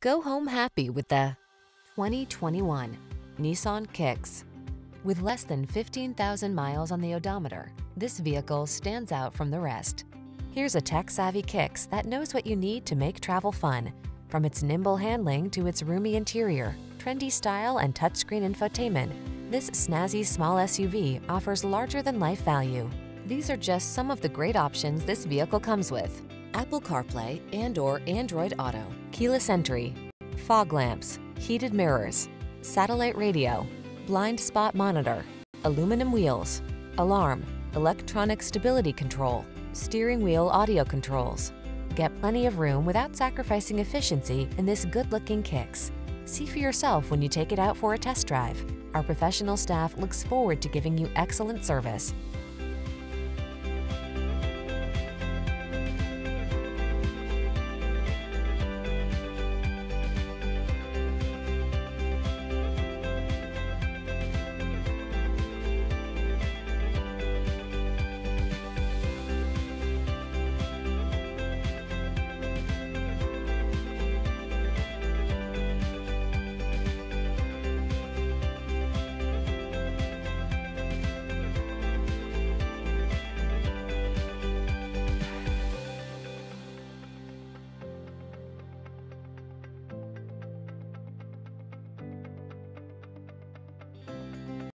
Go home happy with the 2021 Nissan Kicks. With less than 15,000 miles on the odometer, this vehicle stands out from the rest. Here's a tech-savvy Kicks that knows what you need to make travel fun. From its nimble handling to its roomy interior, trendy style and touchscreen infotainment, this snazzy small SUV offers larger-than-life value. These are just some of the great options this vehicle comes with. Apple CarPlay and or Android Auto, keyless entry, fog lamps, heated mirrors, satellite radio, blind spot monitor, aluminum wheels, alarm, electronic stability control, steering wheel audio controls. Get plenty of room without sacrificing efficiency in this good-looking Kicks. See for yourself when you take it out for a test drive. Our professional staff looks forward to giving you excellent service.